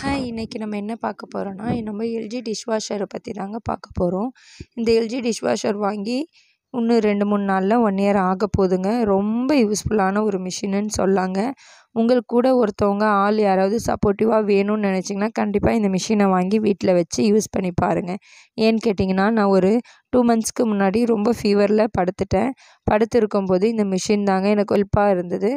Hi இன்றைக்கி நம்ம என்ன பார்க்க போகிறோன்னா நம்ம எல்ஜி டிஷ் வாஷரை பற்றி தாங்க பார்க்க போகிறோம் இந்த எல்ஜி டிஷ் வாஷர் வாங்கி இன்னும் ரெண்டு மூணு நாளில் ஒன் இயர் ஆக போகுதுங்க ரொம்ப யூஸ்ஃபுல்லான ஒரு மிஷினுன்னு சொல்லாங்க. உங்களுக்கு கூட ஒருத்தவங்க ஆள் யாராவது சப்போர்ட்டிவாக வேணும்னு நினச்சிங்கன்னா கண்டிப்பாக இந்த மிஷினை வாங்கி வீட்டில் வச்சு யூஸ் பண்ணி பாருங்கள் ஏன்னு கேட்டிங்கன்னா நான் ஒரு டூ மந்த்ஸ்க்கு முன்னாடி ரொம்ப ஃபீவரில் படுத்துட்டேன். படுத்திருக்கும் போது இந்த மிஷின் தாங்க எனக்கு ஹெல்ப்பாக இருந்தது.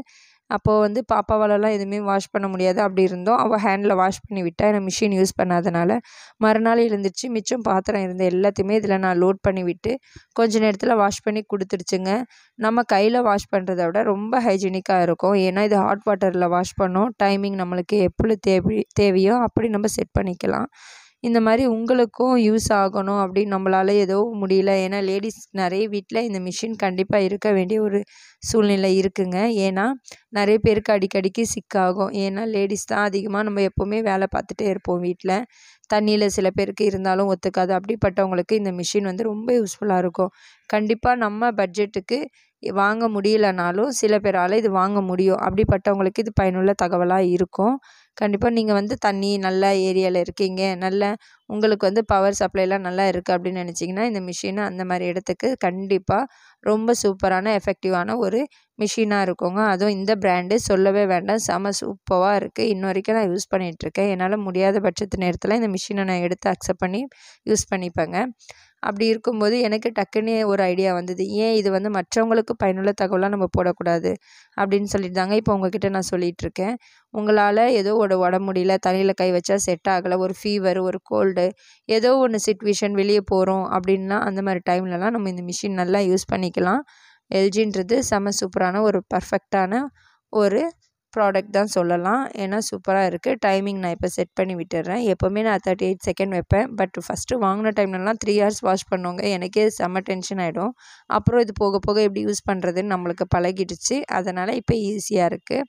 அப்போது வந்து பாப்பாவாலலாம் எதுவுமே வாஷ் பண்ண முடியாது. அப்படி இருந்தோம். அவள் ஹேண்டில் வாஷ் பண்ணி விட்டா ஏன்னா மிஷின் யூஸ் பண்ணாதனால. மறுநாள் எழுந்திரிச்சு மிச்சம் பாத்திரம் இருந்த எல்லாத்தையுமே இதில் நான் லோட் பண்ணி விட்டு கொஞ்ச நேரத்தில் வாஷ் பண்ணி கொடுத்துருச்சுங்க. நம்ம கையில் வாஷ் பண்ணுறத விட ரொம்ப ஹைஜீனிக்காக இருக்கும். ஏன்னா இது ஹாட் வாட்டரில் வாஷ் பண்ணோம். டைமிங் நம்மளுக்கு எப்படி தேவை தேவையோ அப்படி நம்ம செட் பண்ணிக்கலாம். இந்த மாதிரி உங்களுக்கும் யூஸ் ஆகணும் அப்படின்னு நம்மளால் ஏதோ முடியல. ஏன்னா லேடிஸ் நிறைய வீட்டில் இந்த மிஷின் கண்டிப்பாக இருக்க வேண்டிய ஒரு சூழ்நிலை இருக்குங்க. ஏன்னா நிறைய பேருக்கு அடிக்கடிக்கு சிக்காகும். ஏன்னா லேடிஸ் தான் அதிகமாக நம்ம எப்போவுமே வேலை பார்த்துட்டே இருப்போம் வீட்டில் தண்ணியில் சில பேருக்கு இருந்தாலும் ஒத்துக்காது. அப்படிப்பட்டவங்களுக்கு இந்த மிஷின் வந்து ரொம்ப யூஸ்ஃபுல்லாக இருக்கும். கண்டிப்பாக நம்ம பட்ஜெட்டுக்கு வாங்க முடியலனாலும் சில பேரால் இது வாங்க முடியும். அப்படிப்பட்டவங்களுக்கு இது பயனுள்ள தகவலாக இருக்கும். கண்டிப்பாக நீங்கள் வந்து தண்ணி நல்ல ஏரியாவில் இருக்கீங்க. நல்ல உங்களுக்கு வந்து பவர் சப்ளைலாம் நல்லா இருக்குது அப்படின்னு நினச்சிங்கன்னா இந்த மிஷினை அந்த மாதிரி இடத்துக்கு கண்டிப்பாக ரொம்ப சூப்பரான எஃபெக்டிவான ஒரு மிஷினாக இருக்குங்க. அதுவும் இந்த பிராண்டு சொல்லவே வேண்டாம். செம சூப்பராக இருக்குது இன்ன வரைக்கும் நான் யூஸ் பண்ணிகிட்ருக்கேன் என்னால் முடியாத பட்சத்து நேரத்தில் இந்த மிஷினை நான் எடுத்து அக்செப்ட் பண்ணி யூஸ் பண்ணிப்பேங்க. அப்படி இருக்கும்போது எனக்கு டக்குன்னு ஒரு ஐடியா வந்தது. ஏன் இது வந்து மற்றவங்களுக்கு பயனுள்ள தகவலாக நம்ம போடக்கூடாது? அப்படின்னு சொல்லிட்டு தாங்க இப்போ உங்ககிட்ட நான் சொல்லிகிட்ருக்கேன் உங்களால் ஏதோ ஒரு உடம்பு முடியல தலையில் கை வச்சா செட் ஆகலை. ஒரு ஃபீவர் ஒரு கோல்டு ஏதோ ஒன்று சுச்சுவேஷன் வெளியே போகிறோம் அப்படின்னா அந்த மாதிரி டைம்லலாம் நம்ம இந்த மிஷின் நல்லா யூஸ் பண்ணிக்கலாம். எல்ஜின்றது செம சூப்பரான ஒரு பர்ஃபெக்டான ஒரு ப்ராடக்ட் தான் சொல்லலாம். ஏன்னா சூப்பராக இருக்குது டைமிங் நான் இப்போ செட் பண்ணி விட்டுறேன். எப்போவுமே நான் தேர்ட்டி எயிட் செகண்ட் வைப்பேன். பட் ஃபஸ்ட்டு வாங்கின டைம்லலாம் த்ரீ ஹவர்ஸ் வாஷ் பண்ணுவாங்க. எனக்கே செம்ம டென்ஷன் ஆகிடும் அப்புறம் இது போக போக எப்படி யூஸ் பண்ணுறதுன்னு நம்மளுக்கு பழகிடுச்சு. அதனால் இப்போ ஈஸியாக இருக்குது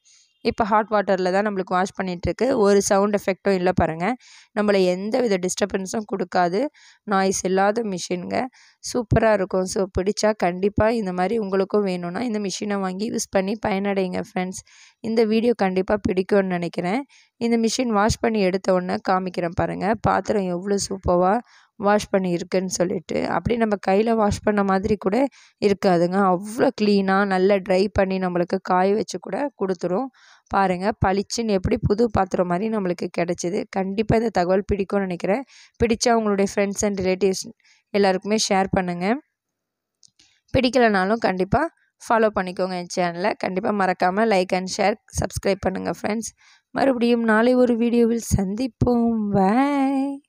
இப்போ ஹாட் வாட்டரில் தான் நம்மளுக்கு வாஷ் பண்ணிகிட்ருக்கு ஒரு சவுண்ட் எஃபெக்ட்டும் இல்லை பாருங்கள் நம்மளை எந்த வித டிஸ்டர்பன்ஸும் கொடுக்காது. நாய்ஸ் இல்லாத மிஷினுங்க சூப்பராக இருக்கும். ஸோ பிடிச்சா கண்டிப்பாக இந்த மாதிரி உங்களுக்கும் வேணும்னா இந்த மிஷினை வாங்கி யூஸ் பண்ணி பயனடைங்க ஃப்ரெண்ட்ஸ் இந்த வீடியோ கண்டிப்பாக பிடிக்கும்னு நினைக்கிறேன். இந்த மிஷின் வாஷ் பண்ணி எடுத்த உடனே காமிக்கிறேன் பாருங்கள் பாத்திரம் எவ்வளோ சூப்பராக வாஷ் பண்ணியிருக்குன்னு சொல்லிட்டு. அப்படி நம்ம கையில் வாஷ் பண்ண மாதிரி கூட இருக்காதுங்க. அவ்வளோ க்ளீனாக நல்லா ட்ரை பண்ணி நம்மளுக்கு காய வச்சு கூட கொடுத்துரும். பாருங்கள் பளிச்சுன்னு எப்படி புது பாத்திரம் மாதிரி நம்மளுக்கு கிடச்சிது. கண்டிப்பாக இந்த தகவல் பிடிக்கும்னு நினைக்கிறேன். பிடிச்சா அவங்களுடைய ஃப்ரெண்ட்ஸ் அண்ட் ரிலேட்டிவ்ஸ் எல்லாருக்குமே ஷேர் பண்ணுங்கள் பிடிக்கலனாலும் கண்டிப்பாக ஃபாலோ பண்ணிக்கோங்க என் சேனலை கண்டிப்பாக மறக்காமல் லைக் அண்ட் ஷேர் சப்ஸ்கிரைப் பண்ணுங்கள் ஃப்ரெண்ட்ஸ் மறுபடியும் நாளை ஒரு வீடியோவில் சந்திப்போம். பாய்